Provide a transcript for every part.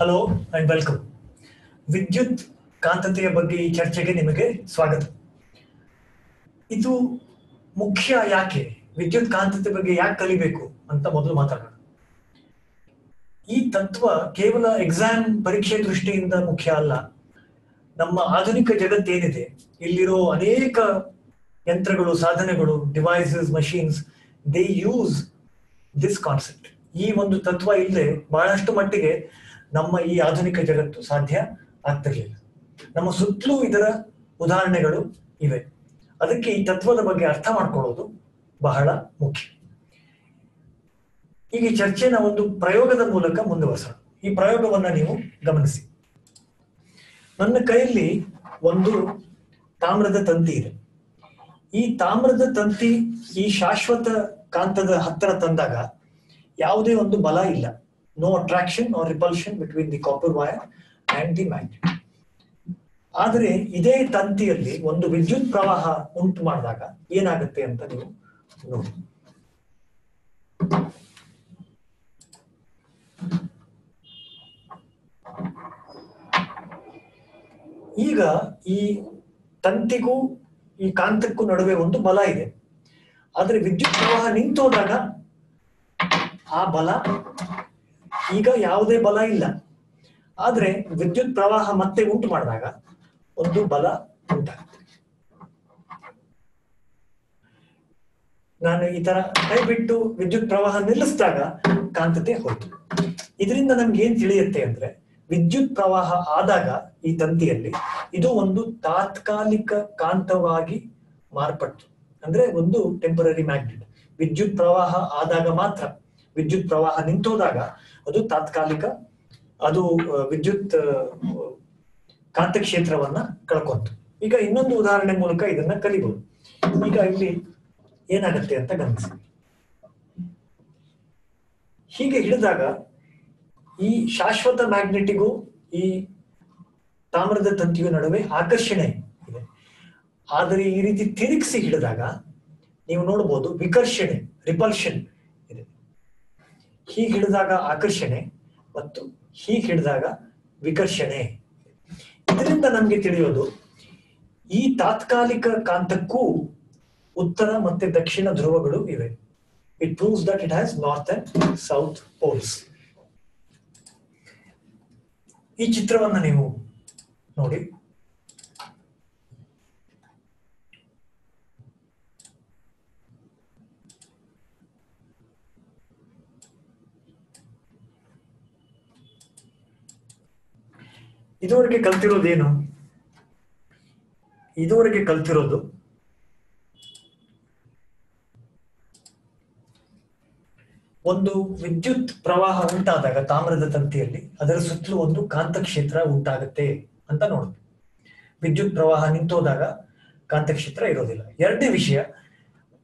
Hello and welcome ವಿದ್ಯುತ್ ಕಾಂತತೆಯ ಬಗ್ಗೆ ಈ ಚರ್ಚೆಗೆ ನಿಮಗೆ ಸ್ವಾಗತ. ಇದು ಮುಖ್ಯ ಯಾಕೆ? ವಿದ್ಯುತ್ ಕಾಂತತೆ ಬಗ್ಗೆ ಯಾಕೆ ಕಲಿಬೇಕು ಅಂತ ಮೊದಲು ಮಾತಾಡೋಣ. ಈ ತತ್ವ ಕೇವಲ ಎಕ್ಸಾಮ್ ಪರೀಕ್ಷೆ ದೃಷ್ಟಿಯಿಂದ ಮುಖ್ಯ ಅಲ್ಲ. ನಮ್ಮ ಆಧುನಿಕ ಜಗತ್ತೇನಿದೆ ಇಲ್ಲಿರೋ ಅನೇಕ ಯಂತ್ರಗಳು, ಸಾಧನೆಗಳು devices machines they use this concept ಈ ಒಂದು ತತ್ವ ಇಲ್ಲದೆ ಬಹಳಷ್ಟು ಮಟ್ಟಿಗೆ ನಮ್ಮ ಈ ಆಧುನಿಕ ಜಗತ್ತು ಸಾಧ್ಯ ಆಗ್ತಿರ್ಲಿಲ್ಲ. ನಮ್ಮ ಸುತ್ತಲೂ ಇದರ ಉದಾಹರಣೆಗಳು ಇವೆ. ಅದಕ್ಕೆ ಈ ತತ್ವದ ಬಗ್ಗೆ ಅರ್ಥ ಮಾಡ್ಕೊಳ್ಳೋದು ಬಹಳ ಮುಖ್ಯ. ಈಗ ಚರ್ಚೆನ ಒಂದು ಪ್ರಯೋಗದ ಮೂಲಕ ಮುಂದುವರಿಸೋಣ. ಈ ಪ್ರಯೋಗವನ್ನ ನೀವು ಗಮನಿಸಿ. ನನ್ನ ಕೈಯಲ್ಲಿ ಒಂದು ತಾಮ್ರದ ತಂತಿ ಇದೆ. ಈ ತಾಮ್ರದ ತಂತಿ ಈ ಶಾಶ್ವತ ಕಾಂತದ ಹತ್ತಿರ ತಂದಾಗ ಯಾವುದೇ ಒಂದು ಬಲ ಇಲ್ಲ. No attraction or repulsion between the copper wire and the magnet. ಆದರೆ ಇದೇ ತಂತಿಯಲ್ಲಿ ಒಂದು ವಿದ್ಯುತ್ ಪ್ರವಾಹ ಉಂಟು ಮಾಡಿದಾಗ ಏನಾಗುತ್ತೆ ಅಂತ ನೀವು ನೋಡಿ ಈಗ ಈ ತಂತಿಗೂ ಈ ಕಾಂತಕ್ಕೂ ನಡುವೆ ಒಂದು ಬಲ ಇದೆ ಆದ್ರೆ ವಿದ್ಯುತ್ ಪ್ರವಾಹ ನಿಂತೋದಾಗ ಆ ಬಲ ಈಗ ಯಾವುದೇ ಬಲ ಇಲ್ಲ. ಆದ್ರೆ ವಿದ್ಯುತ್ ಪ್ರವಾಹ ಮತ್ತೆ ಉಂಟು ಮಾಡಿದಾಗ ಒಂದು ಬಲ ಉಂಟಾಗುತ್ತೆ. ನಾನು ಈ ತರ ಕೈ ಬಿಟ್ಟು ವಿದ್ಯುತ್ ಪ್ರವಾಹ ನಿಲ್ಲಿಸಿದಾಗ ಕಾಂತತೆ ಹೋಯ್ತು. ಇದರಿಂದ ನಮ್ಗೆ ಏನ್ ತಿಳಿಯುತ್ತೆ ಅಂದ್ರೆ ವಿದ್ಯುತ್ ಪ್ರವಾಹ ಆದಾಗ ಈ ತಂತಿಯಲ್ಲಿ ಇದು ಒಂದು ತಾತ್ಕಾಲಿಕ ಕಾಂತವಾಗಿ ಮಾರ್ಪಟ್ಟು ಅಂದ್ರೆ ಒಂದು ಟೆಂಪರರಿ ಮ್ಯಾಗ್ನೆಟ್ ವಿದ್ಯುತ್ ಪ್ರವಾಹ ಆದಾಗ ಮಾತ್ರ. ವಿದ್ಯುತ್ ಪ್ರವಾಹ ನಿಂತೋದಾಗ ಅದು ತಾತ್ಕಾಲಿಕ, ಅದು ವಿದ್ಯುತ್ ಕಾಂತಕ್ಷೇತ್ರವನ್ನ ಕಳ್ಕೊಂತು. ಈಗ ಇನ್ನೊಂದು ಉದಾಹರಣೆ ಮೂಲಕ ಇದನ್ನ ಕಲಿಬಹುದು ಈಗ ಇಲ್ಲಿ ಏನಾಗತ್ತೆ ಅಂತ ಗಮನಿಸಿ. ಹೀಗೆ ಹಿಡಿದಾಗ ಈ ಶಾಶ್ವತ ಮ್ಯಾಗ್ನೆಟಿಗೂ ಈ ತಾಮ್ರದ ತಂತಿಯು ನಡುವೆ ಆಕರ್ಷಣೆ ಇದೆ. ಆದರೆ ಈ ರೀತಿ ತಿರುಗಿಸಿ ಹಿಡಿದಾಗ ನೀವು ನೋಡಬಹುದು ವಿಕರ್ಷಣೆ, ರಿಪಲ್ಷನ್. ಹೀಗೆ ಹಿಡಿದಾಗ ಆಕರ್ಷಣೆ ಮತ್ತು ಹೀಗೆ ಹಿಡಿದಾಗ ವಿಕರ್ಷಣೆ. ಇದರಿಂದ ನಮ್ಗೆ ತಿಳಿಯೋದು, ಈ ತಾತ್ಕಾಲಿಕ ಕಾಂತಕ್ಕೂ ಉತ್ತರ ಮತ್ತೆ ದಕ್ಷಿಣ ಧ್ರುವಗಳು ಇವೆ. It proves that it has north and south poles ಈ ಚಿತ್ರವನ್ನ ನೀವು ನೋಡಿ. ಇದುವರೆಗೆ ಕಲ್ತಿರೋದೇನು? ಇದುವರೆಗೆ ಕಲ್ತಿರೋದು? ಒಂದು ವಿದ್ಯುತ್ ಪ್ರವಾಹ ಉಂಟಾದಾಗ ತಾಮ್ರದ ತಂತಿಯಲ್ಲಿ ಅದರ ಸುತ್ತಲೂ ಒಂದು ಕಾಂತಕ್ಷೇತ್ರ ಉಂಟಾಗುತ್ತೆ ಅಂತ ನೋಡುದು ವಿದ್ಯುತ್ ಪ್ರವಾಹ ನಿಂತೋದಾಗ ಕಾಂತಕ್ಷೇತ್ರ ಇರೋದಿಲ್ಲ. ಎರಡನೇ ವಿಷಯ,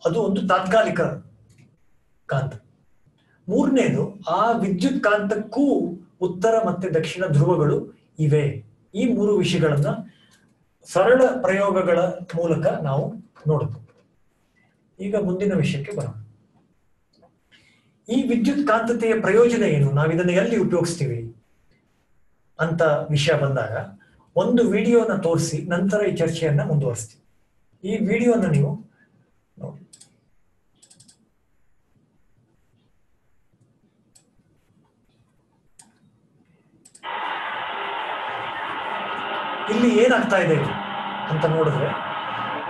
ಅದು ಒಂದು ತಾತ್ಕಾಲಿಕ ಕಾಂತ. ಮೂರನೇದು, ಆ ವಿದ್ಯುತ್ ಕಾಂತಕ್ಕೂ ಉತ್ತರ ಮತ್ತೆ ದಕ್ಷಿಣ ಧ್ರುವಗಳು ಇವೆ. ಈ ಮೂರು ವಿಷಯಗಳನ್ನ ಸರಳ ಪ್ರಯೋಗಗಳ ಮೂಲಕ ನಾವು ನೋಡಬಹುದು ಈಗ ಮುಂದಿನ ವಿಷಯಕ್ಕೆ ಬರೋಣ. ಈ ವಿದ್ಯುತ್ ಕಾಂತತೆಯ ಪ್ರಯೋಜನ ಏನು? ನಾವು ಇದನ್ನು ಎಲ್ಲಿ ಉಪಯೋಗಿಸ್ತೀವಿ ಅಂತ ವಿಷಯ ಬಂದಾಗ ಒಂದು ವಿಡಿಯೋನ ತೋರಿಸಿ ನಂತರ ಈ ಚರ್ಚೆಯನ್ನ ಮುಂದುವರಿಸ್ತೀವಿ. ಈ ವಿಡಿಯೋನ ನೀವು ನೋಡಿ. ಇಲ್ಲಿ ಏನಾಗ್ತಾ ಇದೆ ಅಂತ ನೋಡಿದ್ರೆ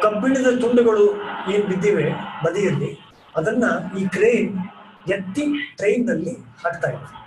ಕಬ್ಬಿಣದ ತುಂಡುಗಳು ಏನ್ ಬಿದ್ದಿವೆ ಬದಿಯಲ್ಲಿ, ಅದನ್ನ ಈ ಕ್ರೇನ್ ಎತ್ತಿ ಟ್ರೈನ್ನಲ್ಲಿ ಹಾಕ್ತಾ ಇದೆ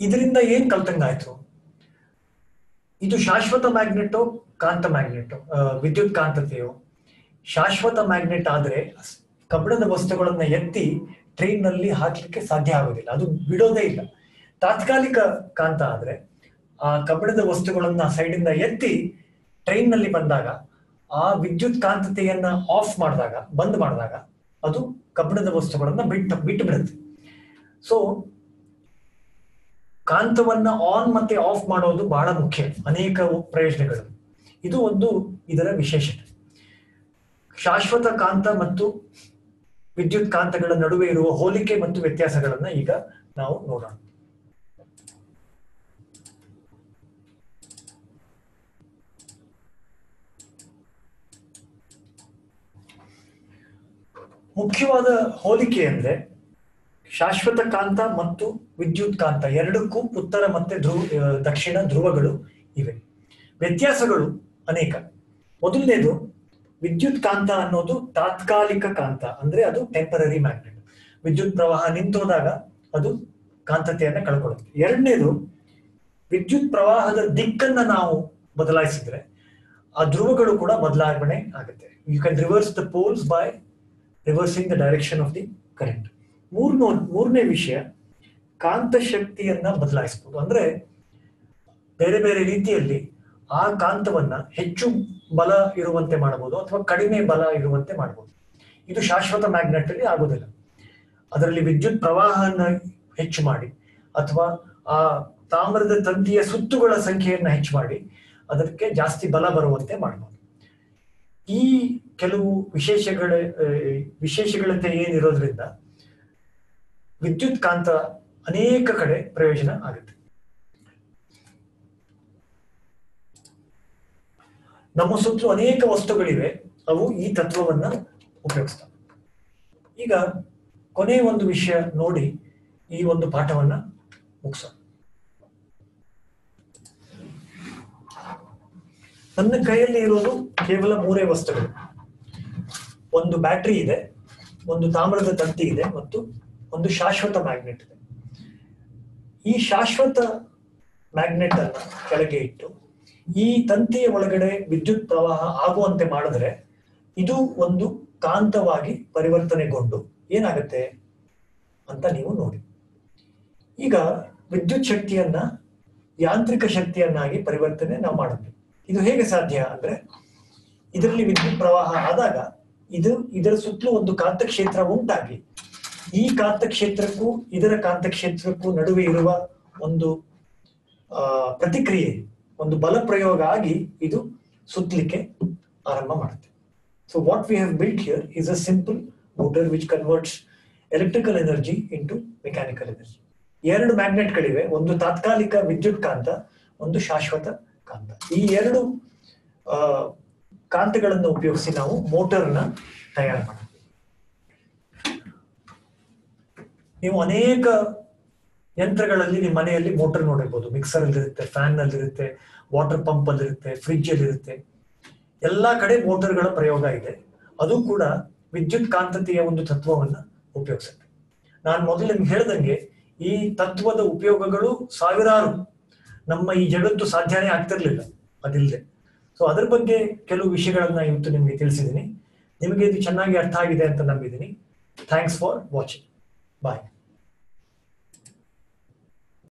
ಇದರಿಂದ ಏನ್ ಕಲ್ತಂಗಾಯ್ತು ಇದು ಶಾಶ್ವತ ಮ್ಯಾಗ್ನೆಟೋ ಕಾಂತ ಮ್ಯಾಗ್ನೆಟೋ ವಿದ್ಯುತ್ ಕಾಂತತೆಯೋ? ಶಾಶ್ವತ ಮ್ಯಾಗ್ನೆಟ್ ಆದ್ರೆ ಕಬ್ಬಿಣದ ವಸ್ತುಗಳನ್ನ ಎತ್ತಿ ಟ್ರೈನ್ನಲ್ಲಿ ಹಾಕ್ಲಿಕ್ಕೆ ಸಾಧ್ಯ ಆಗೋದಿಲ್ಲ. ಅದು ಬಿಡೋದೇ ಇಲ್ಲ. ತಾತ್ಕಾಲಿಕ ಕಾಂತ ಆದ್ರೆ ಆ ಕಬ್ಬಿಣದ ವಸ್ತುಗಳನ್ನ ಸೈಡಿಂದ ಎತ್ತಿ ಟ್ರೈನ್ನಲ್ಲಿ ಬಂದಾಗ ಆ ವಿದ್ಯುತ್ ಕಾಂತತೆಯನ್ನ ಆಫ್ ಮಾಡಿದಾಗ, ಬಂದ್ ಮಾಡಿದಾಗ ಅದು ಕಬ್ಬಿಣದ ವಸ್ತುಗಳನ್ನ ಬಿಟ್ಟು ಬಿಟ್ಟು ಬಿಡುತ್ತೆ. ಸೊ ಕಾಂತವನ್ನ ಆನ್ ಮತ್ತೆ ಆಫ್ ಮಾಡೋದು ಬಹಳ ಮುಖ್ಯ. ಅನೇಕ ಪ್ರಯೋಜನಗಳು. ಇದು ಒಂದು ಇದರ ವಿಶೇಷತೆ. ಶಾಶ್ವತ ಕಾಂತ ಮತ್ತು ವಿದ್ಯುತ್ ಕಾಂತಗಳ ನಡುವೆ ಇರುವ ಹೋಲಿಕೆ ಮತ್ತು ವ್ಯತ್ಯಾಸಗಳನ್ನ ಈಗ ನಾವು ನೋಡೋಣ. ಮುಖ್ಯವಾದ ಹೋಲಿಕೆ ಅಂದ್ರೆ ಶಾಶ್ವತ ಕಾಂತ ಮತ್ತು ವಿದ್ಯುತ್ ಕಾಂತ ಎರಡಕ್ಕೂ ಉತ್ತರ ಮತ್ತೆ ಧ್ರುವ ದಕ್ಷಿಣ ಧ್ರುವಗಳು ಇವೆ. ವ್ಯತ್ಯಾಸಗಳು ಅನೇಕ. ಮೊದಲನೇದು, ವಿದ್ಯುತ್ ಕಾಂತ ಅನ್ನೋದು ತಾತ್ಕಾಲಿಕ ಕಾಂತ, ಅಂದ್ರೆ ಅದು ಟೆಂಪರರಿ ಮ್ಯಾಗ್ನೆಟ್ ವಿದ್ಯುತ್ ಪ್ರವಾಹ ನಿಂತೋದಾಗ ಅದು ಕಾಂತತೆಯನ್ನ ಕಳ್ಕೊಳ್ಳುತ್ತೆ. ಎರಡನೇದು, ವಿದ್ಯುತ್ ಪ್ರವಾಹದ ದಿಕ್ಕನ್ನ ನಾವು ಬದಲಾಯಿಸಿದ್ರೆ ಆ ಧ್ರುವಗಳು ಕೂಡ ಬದಲಾವಣೆ ಆಗುತ್ತೆ. You can reverse the poles by reversing the direction of the current ಮೂರನೇ ಮೂರನೇ ವಿಷಯ ಕಾಂತ ಶಕ್ತಿಯನ್ನ ಬದಲಾಯಿಸಬಹುದು ಅಂದ್ರೆ ಬೇರೆ ಬೇರೆ ರೀತಿಯಲ್ಲಿ ಆ ಕಾಂತವನ್ನ ಹೆಚ್ಚು ಬಲ ಇರುವಂತೆ ಮಾಡಬಹುದು ಅಥವಾ ಕಡಿಮೆ ಬಲ ಇರುವಂತೆ ಮಾಡಬಹುದು. ಇದು ಶಾಶ್ವತ ಮ್ಯಾಗ್ನೆಟ್ ಅಲ್ಲಿ ಆಗೋದಿಲ್ಲ. ಅದರಲ್ಲಿ ವಿದ್ಯುತ್ ಪ್ರವಾಹನ ಹೆಚ್ಚು ಮಾಡಿ ಅಥವಾ ಆ ತಾಮ್ರದ ತಂತಿಯ ಸುತ್ತುಗಳ ಸಂಖ್ಯೆಯನ್ನ ಹೆಚ್ಚು ಮಾಡಿ ಅದಕ್ಕೆ ಜಾಸ್ತಿ ಬಲ ಬರುವಂತೆ ಮಾಡಬಹುದು. ಈ ಕೆಲವು ವಿಶೇಷಗಳ ವಿಶೇಷಗಳಂತೆ ವಿಶೇಷಗಳತೆ ಏನಿರೋದ್ರಿಂದ ವಿದ್ಯುತ್ ಕಾಂತ ಅನೇಕ ಕಡೆ ಪ್ರಯೋಜನ ಆಗುತ್ತೆ. ನಮ್ಮ ಸುತ್ತಲೂ ಅನೇಕ ವಸ್ತುಗಳಿವೆ, ಅವು ಈ ತತ್ವವನ್ನ ಉಪಯೋಗಿಸ್ತವೆ. ಈಗ ಕೊನೆ ಒಂದು ವಿಷಯ ನೋಡಿ ಈ ಒಂದು ಪಾಠವನ್ನ ಮುಗಿಸೋಣ. ನನ್ನ ಕೈಯಲ್ಲಿ ಇರೋದು ಕೇವಲ ಮೂರೇ ವಸ್ತುಗಳು. ಒಂದು ಬ್ಯಾಟ್ರಿ ಇದೆ, ಒಂದು ತಾಮ್ರದ ತಂತಿ ಇದೆ ಮತ್ತು ಒಂದು ಶಾಶ್ವತ ಮ್ಯಾಗ್ನೆಟ್ ಇದೆ. ಈ ಶಾಶ್ವತ ಮ್ಯಾಗ್ನೆಟ್ ಅನ್ನ ಕೆಳಗೆ ಇಟ್ಟು, ಈ ತಂತಿಯ ಒಳಗಡೆ ವಿದ್ಯುತ್ ಪ್ರವಾಹ ಆಗುವಂತೆ ಮಾಡಿದ್ರೆ ಇದು ಒಂದು ಕಾಂತವಾಗಿ ಪರಿವರ್ತನೆಗೊಂಡು ಏನಾಗುತ್ತೆ ಅಂತ ನೀವು ನೋಡಿ. ಈಗ ವಿದ್ಯುತ್ ಶಕ್ತಿಯನ್ನ ಯಾಂತ್ರಿಕ ಶಕ್ತಿಯನ್ನಾಗಿ ಪರಿವರ್ತನೆ ನಾವು ಮಾಡಿದ್ವಿ ಇದು ಹೇಗೆ ಸಾಧ್ಯ ಅಂದ್ರೆ, ಇದರಲ್ಲಿ ವಿದ್ಯುತ್ ಪ್ರವಾಹ ಆದಾಗ ಇದು ಇದರ ಸುತ್ತಲೂ ಒಂದು ಕಾಂತಕ್ಷೇತ್ರ ಉಂಟಾಗಿ ಈ ಕಾಂತಕ್ಷೇತ್ರಕ್ಕೂ, ಇದರ ಕಾಂತಕ್ಷೇತ್ರಕ್ಕೂ ನಡುವೆ ಇರುವ ಒಂದು, ಆ, ಪ್ರತಿಕ್ರಿಯೆ, ಒಂದು ಬಲ ಪ್ರಯೋಗ ಆಗಿ ಇದು ಸುತ್ತಲಿಕ್ಕೆ ಆರಂಭ ಮಾಡುತ್ತೆ. So what we have built here is a simple motor which converts electrical energy into mechanical energy ಎರಡು ಮ್ಯಾಗ್ನೆಟ್ಗಳಿವೆ ಒಂದು ತಾತ್ಕಾಲಿಕ ವಿದ್ಯುತ್ ಕಾಂತ, ಒಂದು ಶಾಶ್ವತ ಕಾಂತ. ಈ ಎರಡು ಕಾಂತಗಳನ್ನು ಉಪಯೋಗಿಸಿ ನಾವು ಮೋಟರ್ನ ತಯಾರು ಮಾಡ್ತೀವಿ ನೀವು ಅನೇಕ ಯಂತ್ರಗಳಲ್ಲಿ ನಿಮ್ಮ ಮನೆಯಲ್ಲಿ ಮೋಟರ್ ನೋಡಿರ್ಬೋದು. ಮಿಕ್ಸರ್ ಅಲ್ಲಿ ಇರುತ್ತೆ ಫ್ಯಾನ್ ಅಲ್ಲಿ ಇರುತ್ತೆ ವಾಟರ್ ಪಂಪ್ ಅಲ್ಲಿ ಇರುತ್ತೆ ಫ್ರಿಡ್ಜ್ ಅಲ್ಲಿ ಇರುತ್ತೆ ಎಲ್ಲಾ ಕಡೆ ಮೋಟರ್ಗಳ ಪ್ರಯೋಗ ಇದೆ. ಅದು ಕೂಡ ವಿದ್ಯುತ್ ಕಾಂತತೆಯ ಒಂದು ತತ್ವವನ್ನ ಉಪಯೋಗಿಸುತ್ತೆ. ನಾನು ಮೊದಲು ನಿಮ್ಗೆ ಹೇಳ್ದಂಗೆ ಈ ತತ್ವದ ಉಪಯೋಗಗಳು ಸಾವಿರಾರು. ನಮ್ಮ ಈ ಜಗತ್ತು ಸಾಧ್ಯನೇ ಆಗ್ತಿರ್ಲಿಲ್ಲ. ಅದಿಲ್ಲದೆ ಸೊ ಅದ್ರ ಬಗ್ಗೆ ಕೆಲವು ವಿಷಯಗಳನ್ನ ಇವತ್ತು ನಿಮಗೆ ತಿಳಿಸಿದ್ದೀನಿ ನಿಮಗೆ ಇದು ಚೆನ್ನಾಗಿ ಅರ್ಥ ಆಗಿದೆ ಅಂತ ನಂಬಿದ್ದೀನಿ ಥ್ಯಾಂಕ್ಸ್ ಫಾರ್ ವಾಚಿಂಗ್ Bye.